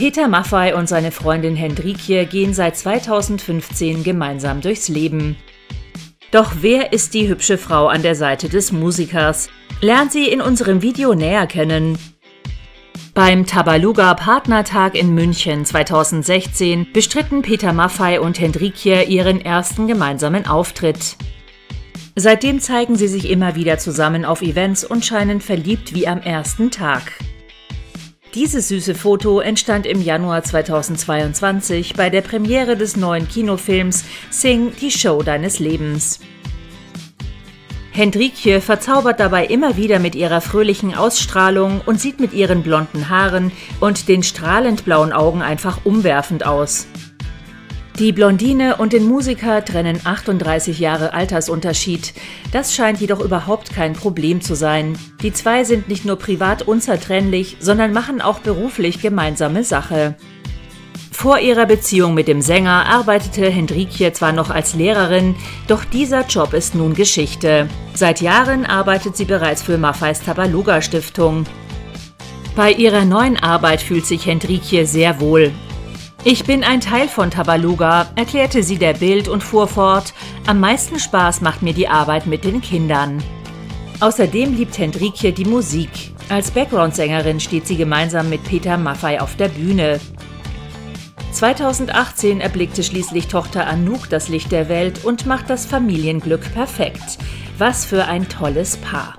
Peter Maffei und seine Freundin Hendrikje gehen seit 2015 gemeinsam durchs Leben. Doch wer ist die hübsche Frau an der Seite des Musikers? Lernt sie in unserem Video näher kennen. Beim Tabaluga Partnertag in München 2016 bestritten Peter Maffei und Hendrikje ihren ersten gemeinsamen Auftritt. Seitdem zeigen sie sich immer wieder zusammen auf Events und scheinen verliebt wie am ersten Tag. Dieses süße Foto entstand im Januar 2022 bei der Premiere des neuen Kinofilms Sing die Show deines Lebens. Hendrikje verzaubert dabei immer wieder mit ihrer fröhlichen Ausstrahlung und sieht mit ihren blonden Haaren und den strahlend blauen Augen einfach umwerfend aus. Die Blondine und den Musiker trennen 38 Jahre Altersunterschied. Das scheint jedoch überhaupt kein Problem zu sein. Die zwei sind nicht nur privat unzertrennlich, sondern machen auch beruflich gemeinsame Sache. Vor ihrer Beziehung mit dem Sänger arbeitete Hendrikje zwar noch als Lehrerin, doch dieser Job ist nun Geschichte. Seit Jahren arbeitet sie bereits für Maffeis Tabaluga Stiftung. Bei ihrer neuen Arbeit fühlt sich Hendrikje sehr wohl. Ich bin ein Teil von Tabaluga, erklärte sie der Bild und fuhr fort, am meisten Spaß macht mir die Arbeit mit den Kindern. Außerdem liebt Hendrikje die Musik. Als Background-Sängerin steht sie gemeinsam mit Peter Maffei auf der Bühne. 2018 erblickte schließlich Tochter Anouk das Licht der Welt und macht das Familienglück perfekt. Was für ein tolles Paar.